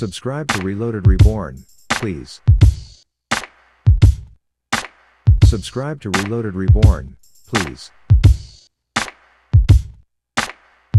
Subscribe to Reloaded Reborn, please. Subscribe to Reloaded Reborn, please.